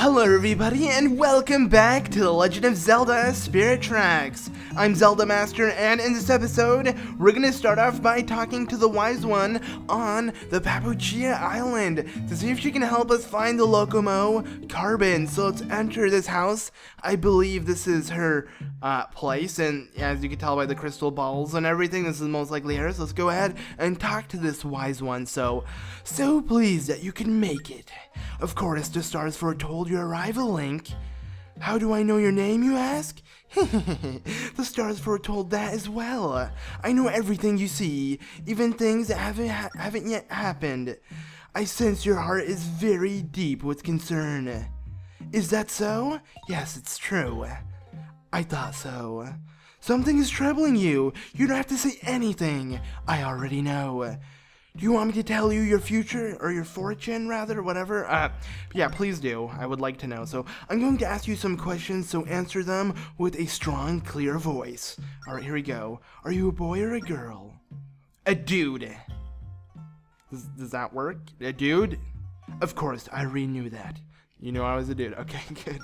Hello everybody and welcome back to The Legend of Zelda Spirit Tracks. I'm Zelda Master and in this episode, we're gonna start off by talking to the Wise One on the Papuchia Island to see if she can help us find the Lokomo Carben. So let's enter this house. I believe this is her uh, place and as you can tell by the crystal balls and everything, this is most likely hers. Let's go ahead and talk to this Wise One. So, so pleased that you can make it. Of course, the stars foretold your arrival, Link. How do I know your name, you ask? the stars foretold that as well. I know everything you see, even things that haven't ha haven't yet happened. I sense your heart is very deep with concern. Is that so? Yes, it's true. I thought so. Something is troubling you. You don't have to say anything. I already know. Do you want me to tell you your future or your fortune rather, whatever? Uh, yeah, please do. I would like to know. So I'm going to ask you some questions, so answer them with a strong, clear voice. All right, here we go. Are you a boy or a girl? A dude. Does, does that work? A dude? Of course, I knew that. You know I was a dude. Okay, good.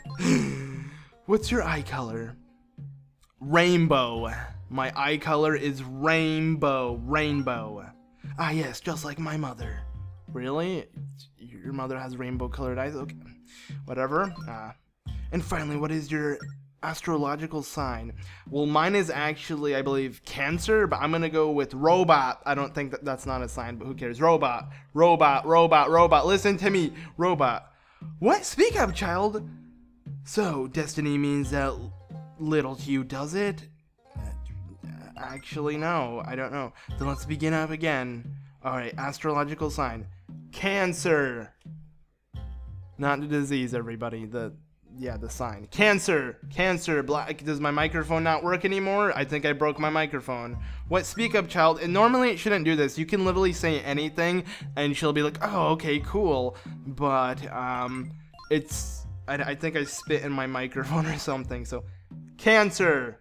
What's your eye color? Rainbow. My eye color is rainbow. Rainbow. Ah, yes, just like my mother. Really? Your mother has rainbow colored eyes? Okay. Whatever. Uh, and finally, what is your astrological sign? Well, mine is actually, I believe, Cancer, but I'm gonna go with Robot. I don't think that that's not a sign, but who cares? Robot. Robot, robot, robot. Listen to me. Robot. What? Speak up, child. So, destiny means that little to you, does it? Actually, no, I don't know. Then let's begin up again. Alright, astrological sign. Cancer! Not the disease, everybody. The, yeah, the sign. Cancer! Cancer! Black. Does my microphone not work anymore? I think I broke my microphone. What? Speak up, child. And normally it shouldn't do this. You can literally say anything, and she'll be like, oh, okay, cool. But, um, it's, I, I think I spit in my microphone or something, so. Cancer!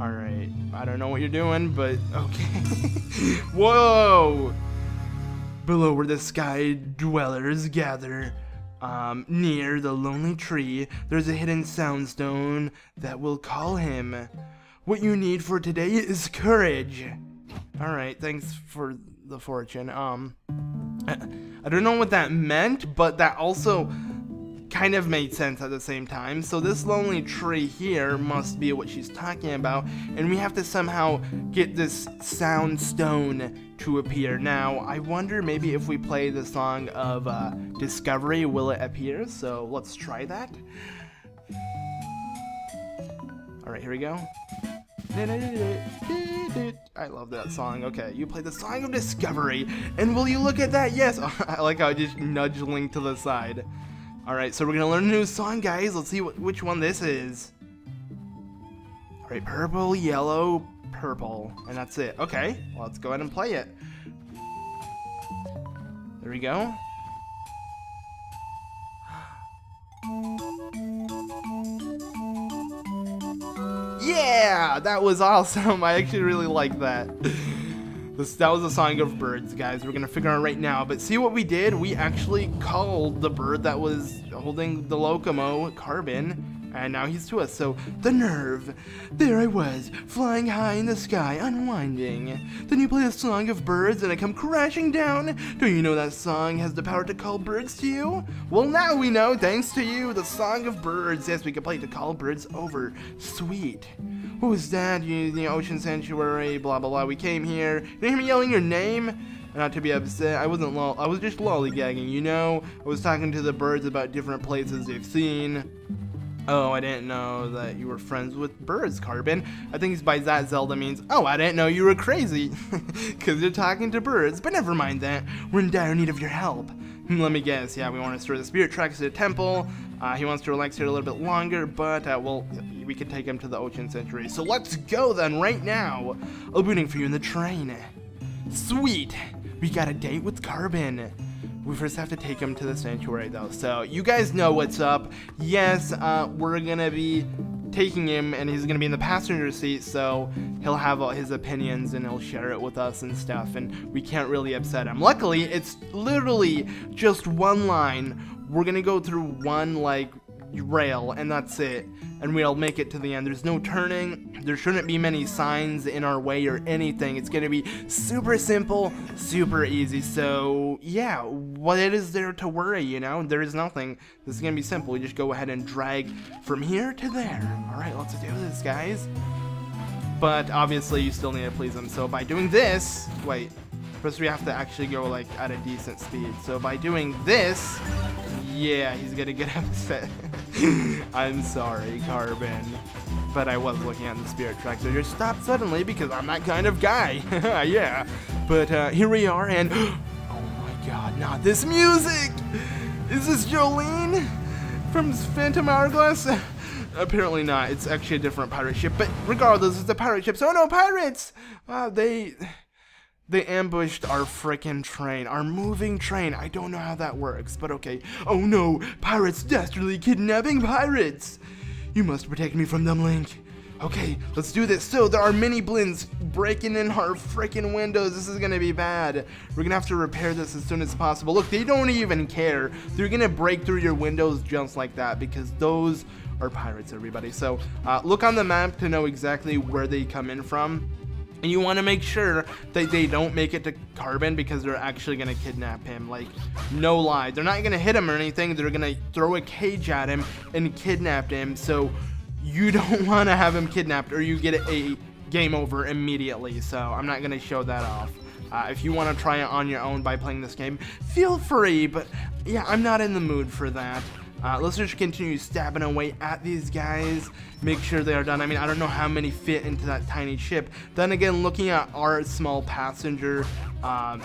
Alright, I don't know what you're doing, but okay. Whoa! Below where the sky dwellers gather, um, near the lonely tree, there's a hidden soundstone that will call him. What you need for today is courage. Alright, thanks for the fortune. Um, I don't know what that meant, but that also kind of made sense at the same time. So this lonely tree here must be what she's talking about, and we have to somehow get this sound stone to appear. Now, I wonder maybe if we play the song of uh, Discovery, will it appear? So let's try that. Alright, here we go. I love that song. Okay, you play the song of discovery, and will you look at that? Yes, I like how I just nudge Link to the side. Alright, so we're gonna learn a new song, guys. Let's see what, which one this is. Alright, purple, yellow, purple. And that's it. Okay, well, let's go ahead and play it. There we go. Yeah! That was awesome. I actually really like that. This, that was a song of birds, guys. We're gonna figure out right now. But see what we did? We actually called the bird that was holding the Lokomo Carben, and now he's to us. So the nerve. There I was, flying high in the sky, unwinding. Then you play a song of birds, and I come crashing down. Do you know that song has the power to call birds to you? Well, now we know, thanks to you, the song of birds. Yes, we can play to call birds over. Sweet. Who was that? You, the ocean sanctuary, blah blah blah. We came here. Didn't hear me yelling your name? Not to be upset, I wasn't lol- I was just lollygagging, you know? I was talking to the birds about different places they've seen. Oh, I didn't know that you were friends with birds, Carben. I think he's by that Zelda means, oh, I didn't know you were crazy. Because you're talking to birds, but never mind that. We're in dire need of your help. Let me guess, yeah, we want to store the spirit tracks to the temple. Uh, he wants to relax here a little bit longer, but uh, well, we can take him to the Ocean Sanctuary. So let's go then, right now. Opening for you in the train. Sweet. We got a date with Carben. We first have to take him to the sanctuary though. So you guys know what's up. Yes, uh, we're gonna be taking him and he's gonna be in the passenger seat so he'll have all his opinions and he'll share it with us and stuff and we can't really upset him. Luckily, it's literally just one line. We're gonna go through one like rail and that's it and we'll make it to the end. There's no turning. There shouldn't be many signs in our way or anything. It's gonna be super simple super easy. So yeah what is there to worry you know? There is nothing. This is gonna be simple. You just go ahead and drag from here to there. All right let's do this guys. But obviously you still need to please them. So by doing this wait First we have to actually go like at a decent speed. So by doing this, yeah, he's gonna get upset. I'm sorry, Carben. But I was looking at the spirit track, so just stopped suddenly because I'm that kind of guy. yeah. But uh, here we are, and oh my god, not this music! Is this Jolene from Phantom Hourglass? Apparently not. It's actually a different pirate ship. But regardless, it's a pirate ship. So no pirates. Uh, they they ambushed our frickin' train, our moving train. I don't know how that works, but okay. Oh no, pirates dastardly kidnapping pirates! You must protect me from them, Link. Okay, let's do this. So, there are mini blins breaking in our freaking windows. This is gonna be bad. We're gonna have to repair this as soon as possible. Look, they don't even care. They're gonna break through your windows just like that because those are pirates, everybody. So, uh, look on the map to know exactly where they come in from. And you want to make sure that they don't make it to Carben because they're actually going to kidnap him. Like, no lie. They're not going to hit him or anything. They're going to throw a cage at him and kidnap him. So, you don't want to have him kidnapped or you get a game over immediately. So, I'm not going to show that off. Uh, if you want to try it on your own by playing this game, feel free. But, yeah, I'm not in the mood for that. Uh, let's just continue stabbing away at these guys, make sure they are done. I mean, I don't know how many fit into that tiny ship. Then again, looking at our small passenger, um,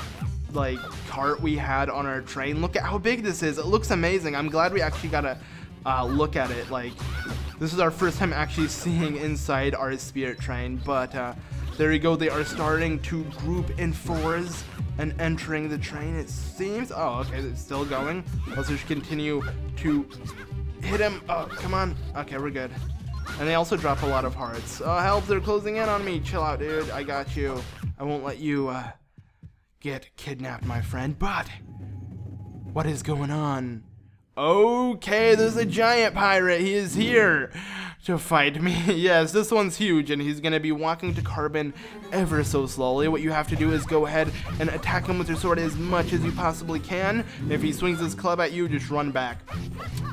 like, cart we had on our train, look at how big this is. It looks amazing. I'm glad we actually got a uh, look at it. Like, this is our first time actually seeing inside our spirit train, but uh, there you go. They are starting to group in fours and entering the train, it seems. Oh, okay, it's still going. Let's just continue to hit him. Oh, come on. Okay, we're good. And they also drop a lot of hearts. Oh, help, they're closing in on me. Chill out, dude. I got you. I won't let you, uh, get kidnapped, my friend. But, what is going on? Okay, there's a giant pirate. He is here to fight me. yes, this one's huge, and he's gonna be walking to Carben ever so slowly. What you have to do is go ahead and attack him with your sword as much as you possibly can. If he swings his club at you, just run back.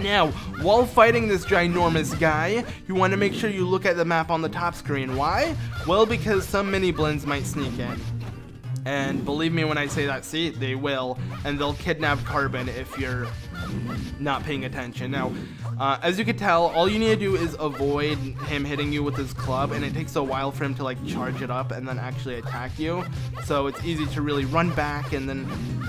Now, while fighting this ginormous guy, you want to make sure you look at the map on the top screen. Why? Well, because some mini blins might sneak in. And believe me when I say that, see, they will, and they'll kidnap Carbon if you're not paying attention. Now, uh, as you can tell, all you need to do is avoid him hitting you with his club, and it takes a while for him to like charge it up and then actually attack you. So it's easy to really run back and then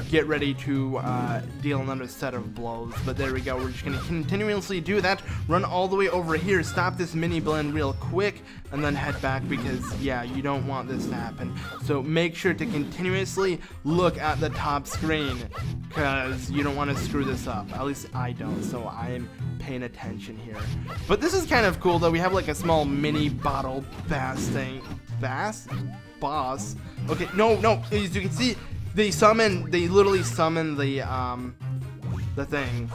get ready to uh, deal another set of blows. But there we go, we're just to continuously do that, run all the way over here, stop this Miniblin real quick, and then head back because, yeah, you don't want this to happen. So make sure to continuously look at the top screen because you don't want to screw this up. At least I don't, so I'm paying attention here. But this is kind of cool, though. We have like a small mini bottle bass thing. Bass? Boss? Okay, no, no. As you can see, they summon, they literally summon the, um, the thing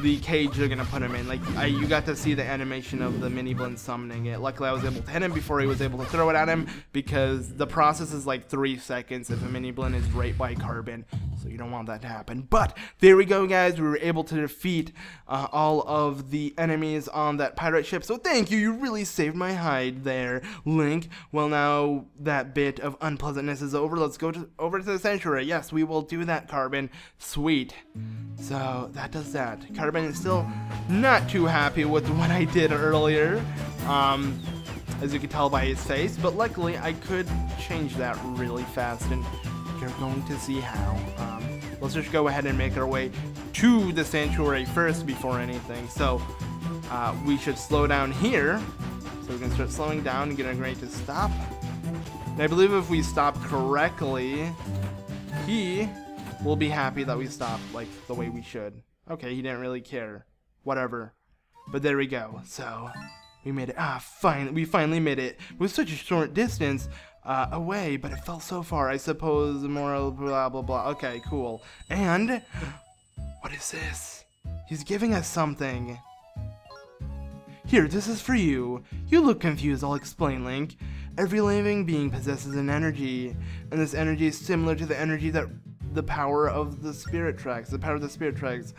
the cage they're gonna put him in. Like, I, you got to see the animation of the Miniblin summoning it. Luckily, I was able to hit him before he was able to throw it at him because the process is like three seconds if a Miniblin is right by Carben. So you don't want that to happen. But there we go, guys. We were able to defeat uh, all of the enemies on that pirate ship. So thank you. You really saved my hide there, Link. Well, now that bit of unpleasantness is over. Let's go to, over to the sanctuary. Yes, we will do that, Carben. Sweet. So that does that. Carben is still not too happy with what I did earlier, um, as you can tell by his face, but luckily I could change that really fast, and you're going to see how. Um, let's just go ahead and make our way to the sanctuary first before anything. So uh, we should slow down here. So we can start slowing down and getting ready to stop. And I believe if we stop correctly, he will be happy that we stopped like the way we should. Okay, he didn't really care. Whatever. But there we go. So we made it. Ah, fine. We finally made it. It was such a short distance uh, away, but it fell so far. I suppose more blah blah blah. Okay, cool. And what is this? He's giving us something. Here, this is for you. You look confused, I'll explain, Link. Every living being possesses an energy, and this energy is similar to the energy that the power of the spirit tracks, the power of the spirit tracks.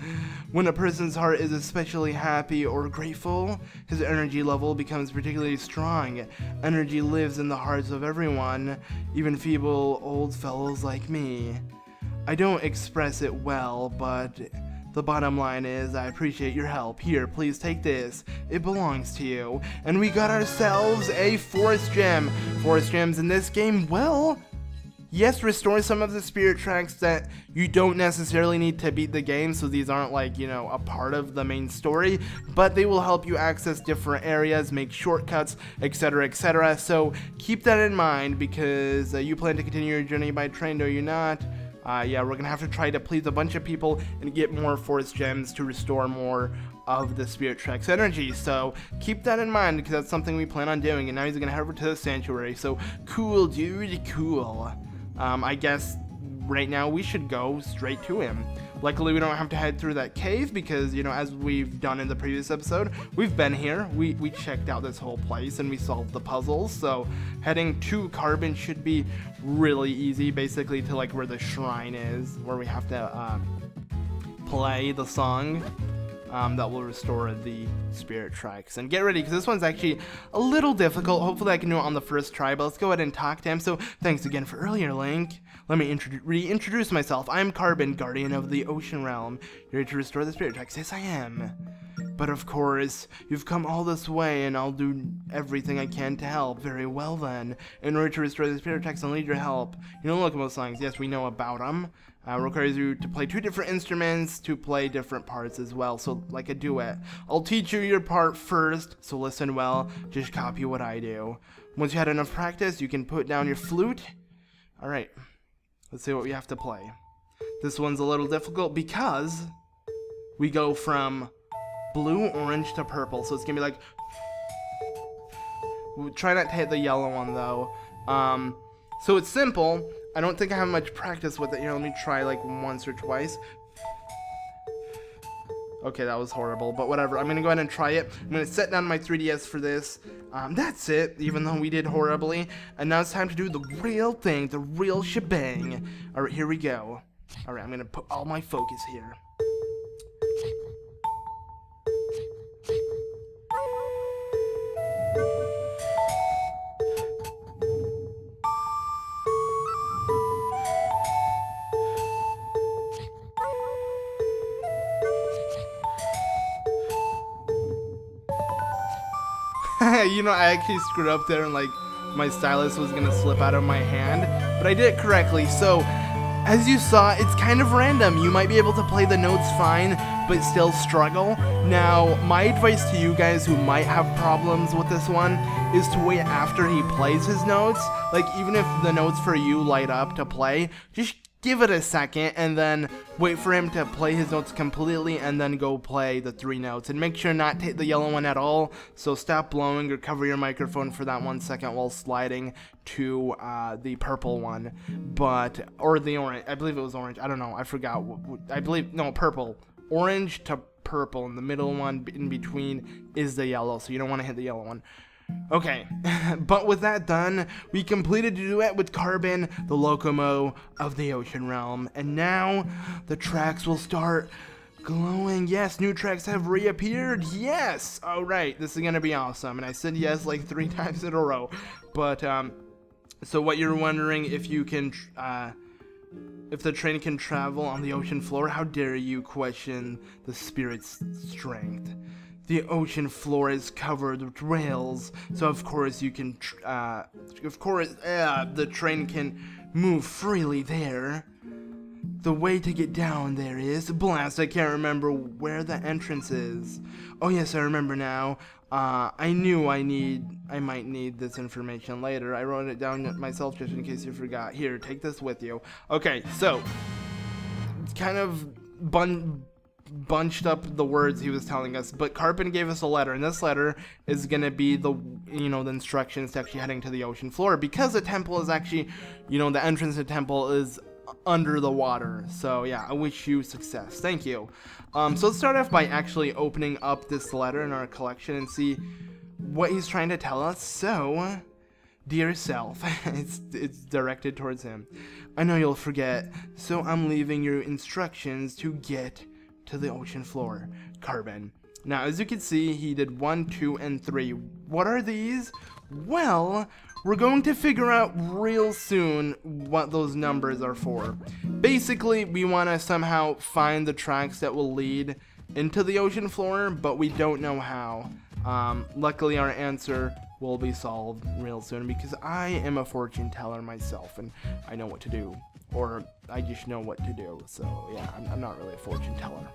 When a person's heart is especially happy or grateful, his energy level becomes particularly strong. Energy lives in the hearts of everyone, even feeble old fellows like me. I don't express it well, but the bottom line is, I appreciate your help. Here, please take this. It belongs to you. And we got ourselves a Forest Gem. Forest Gems in this game, well, yes, restore some of the spirit tracks that you don't necessarily need to beat the game, so these aren't like, you know, a part of the main story, but they will help you access different areas, make shortcuts, etc, etc. So keep that in mind because uh, you plan to continue your journey by train, do you not? Uh, yeah, we're gonna have to try to please a bunch of people and get more forest gems to restore more of the Spirit Tracks energy. So keep that in mind because that's something we plan on doing. And now he's gonna head over to the sanctuary. So cool, dude, cool. Um, I guess right now we should go straight to him. Luckily, we don't have to head through that cave because, you know, as we've done in the previous episode, we've been here. We, we checked out this whole place and we solved the puzzles. So heading to Carben should be really easy, basically to like where the shrine is, where we have to uh, play the song um, that will restore the spirit tracks. And get ready, because this one's actually a little difficult. Hopefully I can do it on the first try, but let's go ahead and talk to him. So thanks again for earlier, Link. Let me reintroduce myself. I'm Carben, Guardian of the Ocean Realm. You're here to restore the spirit tracks. Yes, I am. But of course, you've come all this way, and I'll do everything I can to help. Very well then. In order to restore the spirit tracks, I'll need your help. You know Lokomo songs. Yes, we know about them uh, requires you to play two different instruments to play different parts as well, so like a duet. I'll teach you your part first, so listen well, just copy what I do. Once you had enough practice, you can put down your flute. Alright, let's see what we have to play. This one's a little difficult because we go from blue, orange to purple, so it's gonna be like... Try not to hit the yellow one though. Um, so it's simple, I don't think I have much practice with it. Know, let me try like once or twice. Okay, that was horrible, but whatever. I'm gonna go ahead and try it. I'm gonna set down my 3DS for this. Um, that's it, even though we did horribly. And now it's time to do the real thing, the real shebang. Alright, here we go. Alright, I'm gonna put all my focus here. You know, I actually screwed up there and like my stylus was gonna slip out of my hand, but I did it correctly. So, as you saw, it's kind of random. You might be able to play the notes fine, but still struggle. Now, my advice to you guys who might have problems with this one is to wait after he plays his notes. Like, even if the notes for you light up to play, just give it a second and then wait for him to play his notes completely and then go play the three notes. And make sure not to hit the yellow one at all. So stop blowing or cover your microphone for that one second while sliding to uh, the purple one. But or the orange I believe it was orange. I don't know. I forgot I believe no purple. Orange to purple and the middle one in between is the yellow. So you don't want to hit the yellow one Okay, but with that done, we completed a duet with Carben, the Lokomo of the Ocean Realm, and now the tracks will start glowing. Yes, new tracks have reappeared. Yes! Alright, this is gonna be awesome. And I said yes like three times in a row. But, um, so what you're wondering if you can, uh, if the train can travel on the ocean floor, how dare you question the spirit's strength? The ocean floor is covered with rails, so of course you can, uh, of course, uh, the train can move freely there. the way to get down there is blast. I can't remember where the entrance is. Oh yes, I remember now. Uh, I knew I need, I might need this information later. I wrote it down myself just in case you forgot. Here, take this with you. Okay, so it's kind of bun bunched up the words he was telling us but Carben gave us a letter and this letter is gonna be the you know the instructions to actually heading to the ocean floor because the temple is actually you know the entrance to the temple is under the water so yeah I wish you success. Thank you. Um, so let's start off by actually opening up this letter in our collection and see what he's trying to tell us. So Dear self, it's, it's directed towards him. I know you'll forget, so I'm leaving you instructions to get to the ocean floor. Carben. Now, as you can see, he did one, two, and three. What are these? Well, we're going to figure out real soon what those numbers are for. Basically, we want to somehow find the tracks that will lead into the ocean floor, but we don't know how. Um, luckily, our answer will be solved real soon because I am a fortune teller myself and I know what to do or I just know what to do. So yeah, I'm, I'm not really a fortune teller.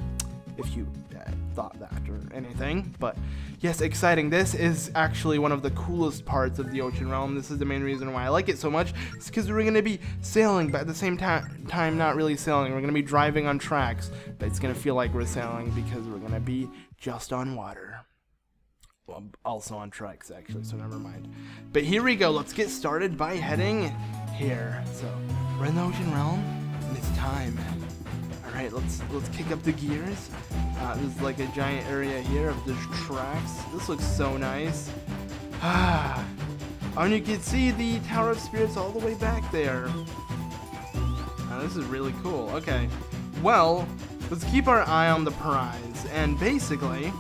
If you uh, thought that or anything, but yes, exciting. This is actually one of the coolest parts of the ocean realm. This is the main reason why I like it so much. It's because we're gonna be sailing, but at the same time, time not really sailing. We're gonna be driving on tracks, but it's gonna feel like we're sailing because we're gonna be just on water. Well, also on tracks actually, so never mind. But here we go. Let's get started by heading here. So we're in the ocean realm, and it's time. All right, let's let's kick up the gears. Uh, there's like a giant area here of the tracks. This looks so nice. Ah, and you can see the Tower of Spirits all the way back there. Uh, this is really cool. Okay, well, let's keep our eye on the prize, and basically.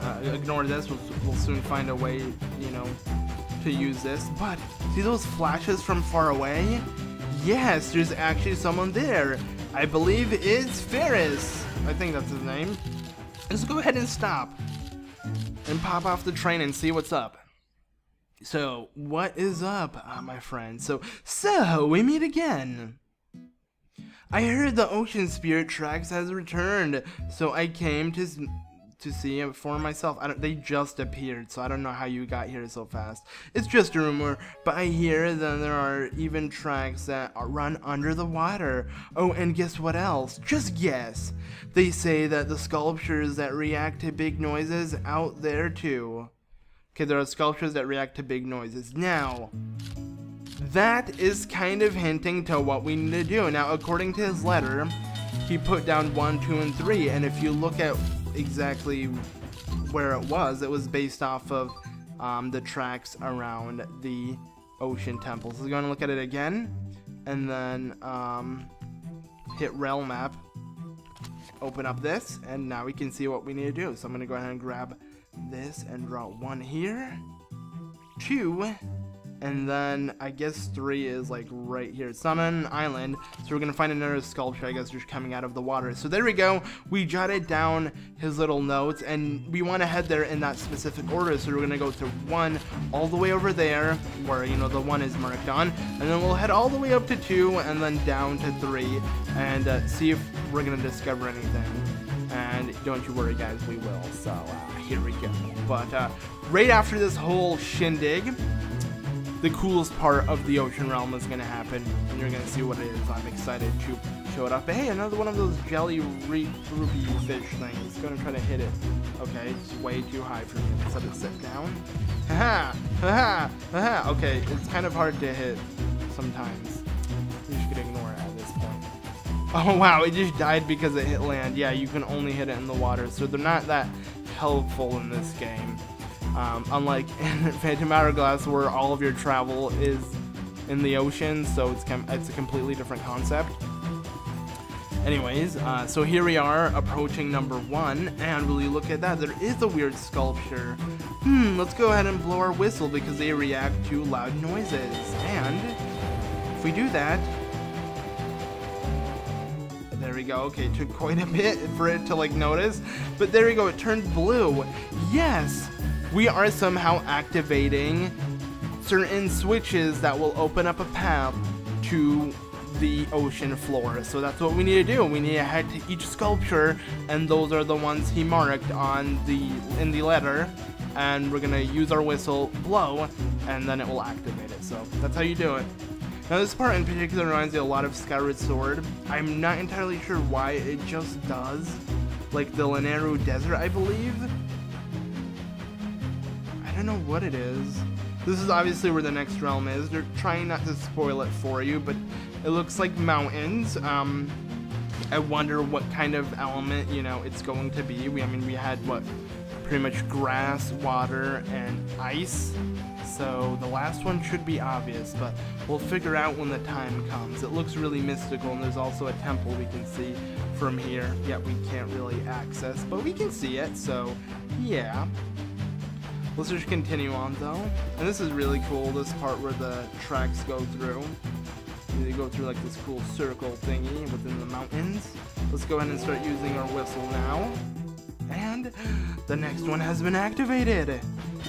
Uh, ignore this, we'll, we'll soon find a way, you know, to use this. But, see those flashes from far away? Yes, there's actually someone there. I believe it's Ferrus. I think that's his name. Let's go ahead and stop. And pop off the train and see what's up. So, what is up, uh, my friend? So, so, we meet again. I heard the Ocean Spirit Tracks has returned, so I came to to see it for myself. I don't, they just appeared, so I don't know how you got here so fast. It's just a rumor, but I hear that there are even tracks that run under the water. Oh, and guess what else? Just guess. They say that the sculptures that react to big noises out there too. Okay, there are sculptures that react to big noises. Now, that is kind of hinting to what we need to do. Now, according to his letter, he put down 1, 2, and 3, and if you look at exactly where it was. It was based off of um, the tracks around the Ocean Temple. So we're going to look at it again, and then um, hit Realm Map, open up this, and now we can see what we need to do. So I'm going to go ahead and grab this and draw one here, two, and then I guess three is like right here. It's not an island, so we're gonna find another sculpture, I guess, just coming out of the water. So there we go. We jotted down his little notes, and we want to head there in that specific order. So we're gonna go to one all the way over there, where you know the one is marked on, and then we'll head all the way up to two, and then down to three, and uh, see if we're gonna discover anything. And don't you worry, guys, we will. So uh, here we go. But uh, right after this whole shindig, the coolest part of the ocean realm is going to happen, and you're going to see what it is. I'm excited to show it up. But hey, another one of those jelly ruby fish things. It's Going to try to hit it. Okay, it's way too high for me. Let it sit down. Haha! Haha! Haha! Okay, it's kind of hard to hit sometimes. You should ignore it at this point. Oh wow, it just died because it hit land. Yeah, you can only hit it in the water, so they're not that helpful in this game. Um, unlike Phantom Hourglass, where all of your travel is in the ocean, so it's it's a completely different concept. Anyways, uh, so here we are approaching number one, and will you look at that? There is a weird sculpture. Hmm, let's go ahead and blow our whistle because they react to loud noises. And if we do that, there we go. Okay, it took quite a bit for it to like notice, but there we go. It turned blue. Yes, we are somehow activating certain switches that will open up a path to the ocean floor. So that's what we need to do. We need to head to each sculpture, and those are the ones he marked on the in the letter. And we're gonna use our whistle, blow, and then it will activate it. So that's how you do it. Now this part in particular reminds me a lot of Skyward Sword. I'm not entirely sure why it just does. Like the Lanayru Desert, I believe. Don't know what it is. This is obviously where the next realm is. They're trying not to spoil it for you, but it looks like mountains. Um, I wonder what kind of element, you know, it's going to be. We, I mean, we had, what, pretty much grass, water, and ice. So the last one should be obvious, but we'll figure out when the time comes. It looks really mystical, and there's also a temple we can see from here. Yet we can't really access, but we can see it, so yeah. Let's just continue on though. And this is really cool, this part where the tracks go through. They go through like this cool circle thingy within the mountains. Let's go ahead and start using our whistle now. And the next one has been activated.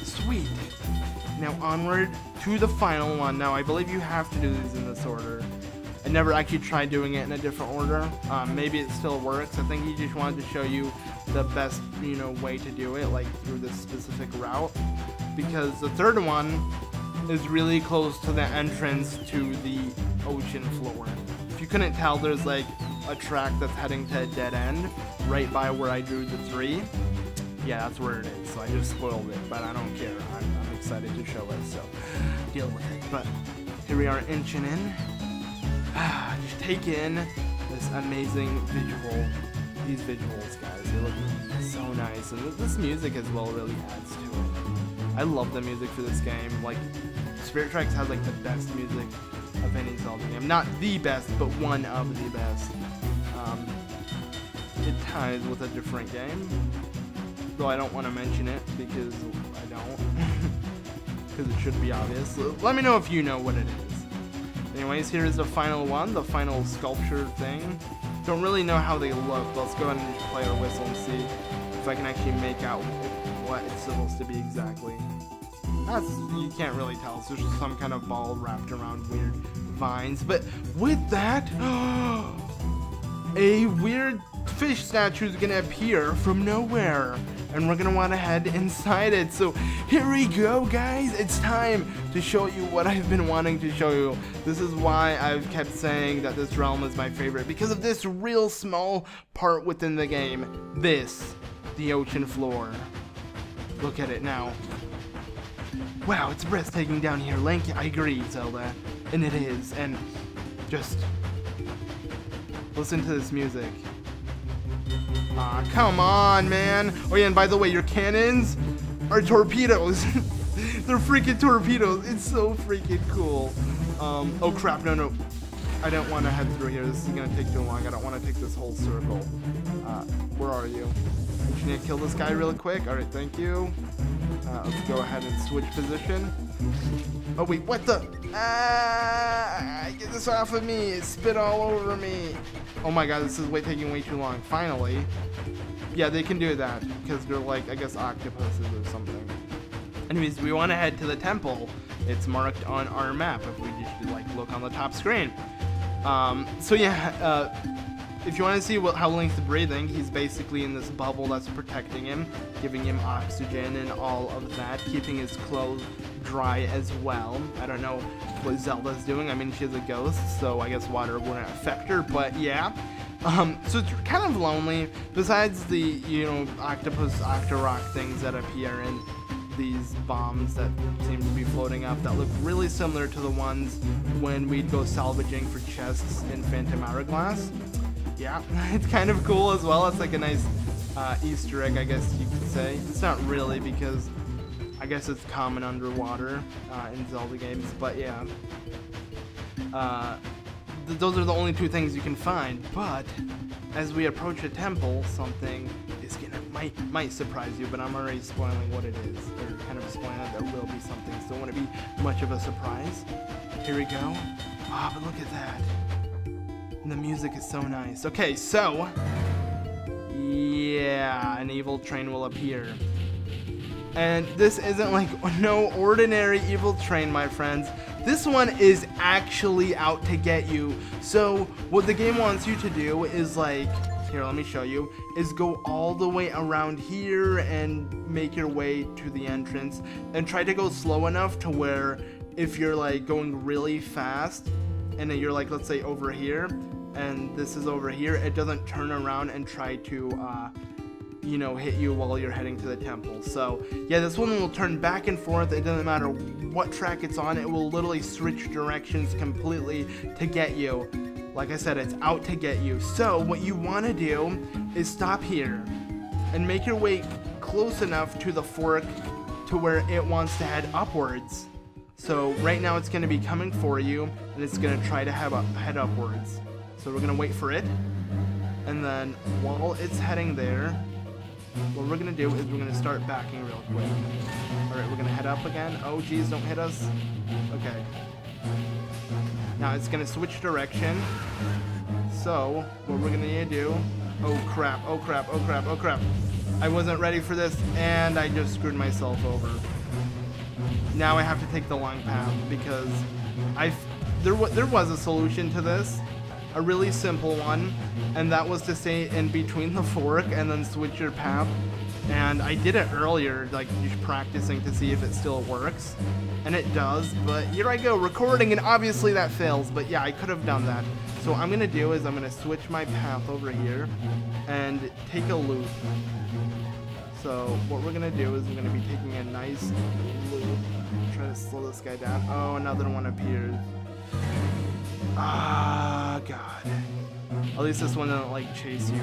Sweet. Now onward to the final one. Now I believe you have to do these in this order. I never actually tried doing it in a different order. Um, maybe it still works. I think he just wanted to show you the best, you know, way to do it, like through this specific route. Because the third one is really close to the entrance to the ocean floor. If you couldn't tell, there's like a track that's heading to a dead end right by where I drew the three. Yeah, that's where it is. So I just spoiled it, but I don't care. I'm, I'm excited to show it, so deal with it. But here we are inching in. just take in this amazing visual. These visuals, guys, they look so nice, and this music as well really adds to it. I love the music for this game. Like, Spirit Tracks has like the best music of any Zelda game. Not the best, but one of the best. Um, it ties with a different game, though I don't want to mention it because I don't, because it should be obvious. Let me know if you know what it is. Anyways, here is the final one, the final sculpture thing. Don't really know how they look. Let's go ahead and play our whistle and see if I can actually make out what it's supposed to be exactly. That's, you can't really tell. It's just some kind of ball wrapped around weird vines. But with that, a weird fish statue is gonna appear from nowhere and we're gonna wanna head inside it. So here we go, guys. It's time to show you what I've been wanting to show you. This is why I've kept saying that this realm is my favorite because of this real small part within the game. This, the ocean floor. Look at it now. Wow, it's breathtaking down here, Link. I agree, Zelda. And it is. And just listen to this music. Aw, come on, man. Oh yeah, and by the way, your cannons are torpedoes. They're freaking torpedoes. It's so freaking cool. Um, oh crap, no, no. I don't want to head through here. This is gonna take too long. I don't want to take this whole circle. Uh, where are you? Need to kill this guy really quick. Alright, thank you. Uh, let's go ahead and switch position. Oh wait, what the? Ah, get this off of me. It spit all over me. Oh my god, this is way taking way too long. Finally. Yeah, they can do that because they're like, I guess, octopuses or something. Anyways, we want to head to the temple. It's marked on our map if we just like look on the top screen. Um, so yeah, uh, if you want to see what, how Link's breathing, he's basically in this bubble that's protecting him, giving him oxygen and all of that, keeping his clothes dry as well. I don't know what Zelda's doing. I mean, she's a ghost, so I guess water wouldn't affect her, but yeah. Um, so it's kind of lonely, besides the, you know, octopus, Octorok things that appear in these bombs that seem to be floating up that look really similar to the ones when we'd go salvaging for chests in Phantom Hourglass. Yeah, it's kind of cool as well. It's like a nice uh, Easter egg, I guess you could say. It's not really because I guess it's common underwater uh, in Zelda games, but yeah. Uh, th those are the only two things you can find, but as we approach a temple, something is gonna might might surprise you, but I'm already spoiling what it is, or kind of spoiling that there will be something. So it won't be much of a surprise. Here we go. Ah, oh, but look at that. And the music is so nice. Okay, so yeah, an evil train will appear. And this isn't like no ordinary evil train, my friends. This one is actually out to get you. So what the game wants you to do is like, here, let me show you, is go all the way around here and make your way to the entrance and try to go slow enough to where if you're like going really fast and you're like, let's say over here and this is over here, it doesn't turn around and try to, uh, you know, hit you while you're heading to the temple. So, yeah, this one will turn back and forth. It doesn't matter what track it's on. It will literally switch directions completely to get you. Like I said, it's out to get you. So, what you want to do is stop here and make your way close enough to the fork to where it wants to head upwards. So, right now it's going to be coming for you, and it's going to try to head, up, head upwards. So, we're to wait for it. And then, while it's heading there, what we're gonna do is we're gonna start backing real quick. Alright, we're gonna head up again. Oh geez, don't hit us. Okay. Now it's gonna switch direction. So, what we're gonna need to do... Oh crap, oh crap, oh crap, oh crap. I wasn't ready for this, and I just screwed myself over. Now I have to take the long path, because I there, there was a solution to this, a really simple one, and that was to stay in between the fork and then switch your path. And I did it earlier, like just practicing to see if it still works, and it does. But here I go, recording, and obviously that fails. But yeah, I could have done that. So what I'm gonna do is I'm gonna switch my path over here and take a loop. So what we're gonna do is we're gonna be taking a nice loop. Try to slow this guy down. Oh, another one appears. Ah, God. At least this one doesn't, like, chase you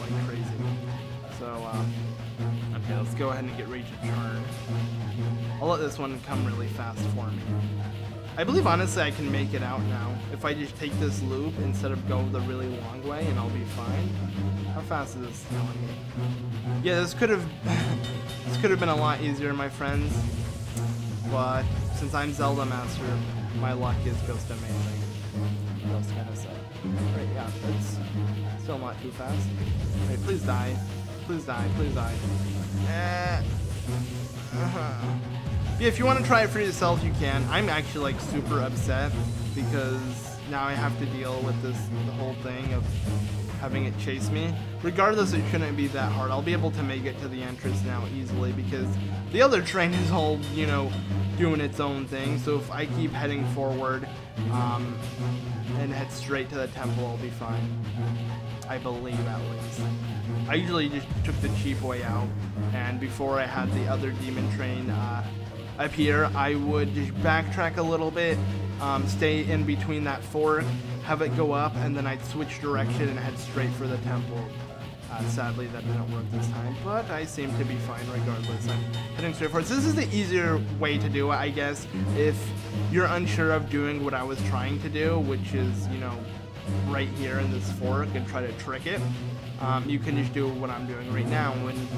like crazy. So, um, okay, let's go ahead and get ready to turn. I'll let this one come really fast for me. I believe, honestly, I can make it out now. If I just take this loop instead of go the really long way, and I'll be fine. How fast is this me? Yeah, this could have... this could have been a lot easier, my friends. But, since I'm Zelda Master, my luck is just amazing. That's kind of sad. Right, yeah, that's still not too fast. Wait, please die. Please die, please die. Eh. Uh -huh. Yeah, if you want to try it for yourself, you can. I'm actually, like, super upset because now I have to deal with this, the whole thing of having it chase me. Regardless, it shouldn't be that hard. I'll be able to make it to the entrance now easily because the other train is all, you know, doing its own thing. So if I keep heading forward um, and head straight to the temple, I'll be fine. I believe at least. I usually just took the cheap way out, and before I had the other demon train uh, appear, I would just backtrack a little bit, um, stay in between that fork, have it go up, and then I'd switch direction and head straight for the temple. Uh, sadly, that didn't work this time, but I seem to be fine regardless. I'm heading straight for it. So this is the easier way to do it, I guess, if you're unsure of doing what I was trying to do, which is, you know, right here in this fork and try to trick it. Um, you can just do what I'm doing right now and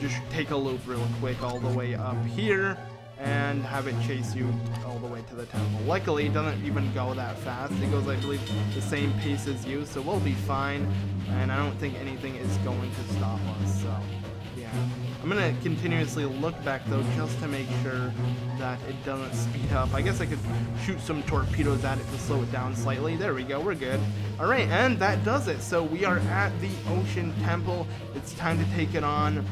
just take a loop real quick all the way up here and have it chase you all the way to the temple. Luckily, it doesn't even go that fast. It goes, I believe, the same pace as you, so we'll be fine. And I don't think anything is going to stop us, so yeah. I'm gonna continuously look back though, just to make sure that it doesn't speed up. I guess I could shoot some torpedoes at it to slow it down slightly. There we go, we're good. Alright, and that does it. So we are at the Ocean Temple. It's time to take it on.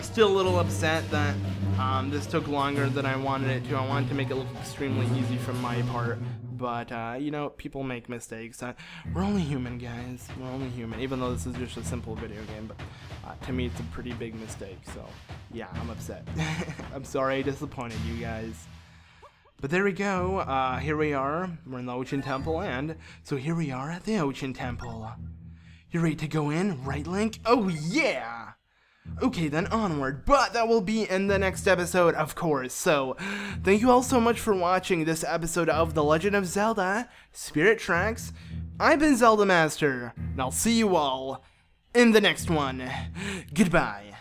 Still a little upset that um, this took longer than I wanted it to. I wanted to make it look extremely easy from my part. But, uh, you know, people make mistakes. Uh, we're only human, guys. We're only human. Even though this is just a simple video game. But uh, to me, it's a pretty big mistake. So, yeah, I'm upset. I'm sorry I disappointed you guys. But there we go. Uh, here we are. We're in the Ocean Temple. And so here we are at the Ocean Temple. You ready to go in, right, Link? Oh, yeah! Okay, then onward, but that will be in the next episode, of course. So, thank you all so much for watching this episode of The Legend of Zelda Spirit Tracks. I've been Zelda Master, and I'll see you all in the next one. Goodbye.